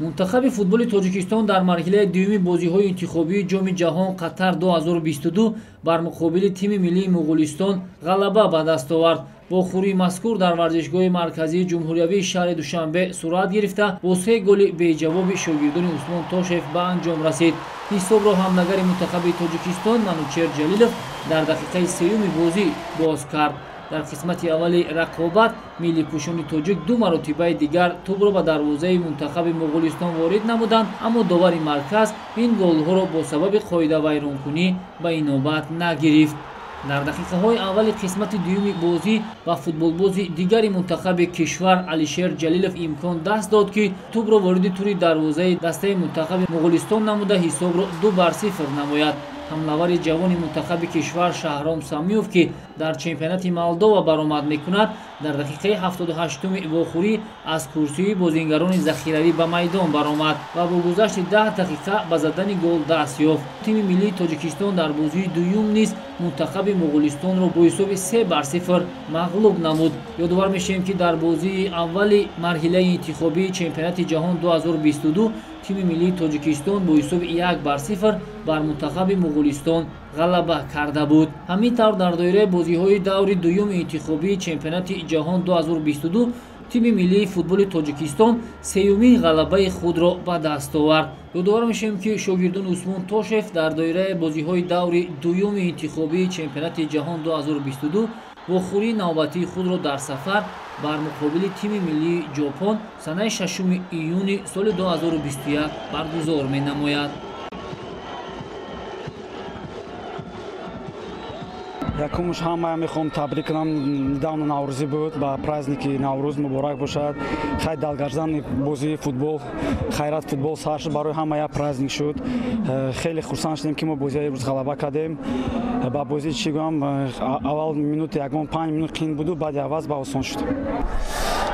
мунтахаби футболи тоҷикистон дар марҳилаи дуюми бозиҳои интихобии ҷоми ҷаҳон қатар 2022 бар муқобили тими миллии муғулистон ғалаба ба даст овард. Вохӯрии мазкур дар варзишгоҳи марказии ҷумҳуриявии шаҳри душанбе сурат гирифта бо се голи беҷавоби шогирдони усмон тошев ба анҷом расид. Ҳисобро ҳамлагари мунтахаби тоҷикистон манучер ҷалилов дар дақиқаи сеюми бозӣ боз кард дар қисмати аввали рақобат миллипӯшони тоҷик ду маротибаи дигар тӯбро ба дарвозаи мунтахаби муғулистон ворид намуданд аммо довари марказ ин голҳоро бо сабаби қоидавайронкунӣ ба инобат нагирифт. Дар дақиқаҳои аввали қисмати дуюми бозӣ ба футболбози дигари мунтахаби кишвар алишер ҷалилов имкон даст дод ки тӯбро вориди тури дарвозаи дастаи мунтахаби муғулистон намуда ҳисобро ду бар сифр намояд ҳамлавари ҷавони мунтахаби кишвар шаҳром самиёв ки дар чемпионати молдова баромад мекунад дар дақиқаи 78уми вохӯрӣ аз курсии бозингарони захиравӣ ба майдон баромад ва бо гузашти 10 дақиқа ба задани гол даст ёфт. Тими миллии тоҷикистон дар бозии дуюм низ мунтахаби муғулистонро бо ҳисоби 3 бар сифр мағлуб намуд. Ёдовар мешавем ки дар бозии аввали марҳилаи интихобии чемпионати ҷаҳон 2022 тими миллии тоҷикистон бо ҳисоби 1 бар сифр бар мунтахаби муғулистон ғалаба карда буд. Ҳамин тавр дар доираи бозиҳои даври дуюми интихобии чемпионати ҷаҳон 2022 тими миллии футболи тоҷикистон сеюмин ғалабаи худро ба даст овард. Ёдовар мешавем ки шогирдони усмон тошев дар доираи бозиҳои даври дуюми интихобии чемпионати ҷаҳон 2022 вохӯрии навбатии худро дар сафар бар муқобили тими миллии ҷопон санаи 6 июни соли 2021 баргузор менамояд якумш ҳамая мехоҳам табрик кунам. Недавно наврӯзӣ буд ба праздники наврӯз муборак бошад. Хай далгарзани бозии футбол хайрат футбол сар шуд. Барои ҳамая праздник шуд. Э, хеле хурсанд шудем ки мо бозия имрӯз ғалаба кардем. Э, ба бозӣ чӣ гӯям? Э, аввал минути ягон панҷ минут қин буду баъди аваз ба осон шуд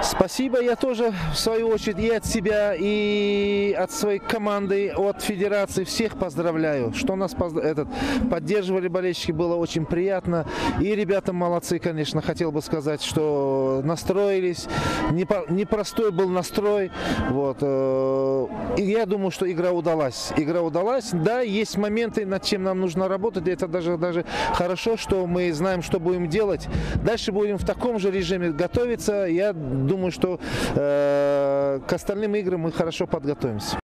Спасибо. Я тоже, в свою очередь, и от себя, и от своей команды, от федерации всех поздравляю. Что нас этот, поддерживали болельщики, было очень приятно. И ребята молодцы, конечно, хотел бы сказать, что настроились. Непростой был настрой. Вот. Я думаю, что игра удалась. Игра удалась. Да, есть моменты, над чем нам нужно работать. Это даже, даже хорошо, что мы знаем, что будем делать. Дальше будем в таком же режиме готовиться. Я думаю, что э, к остальным играм мы хорошо подготовимся.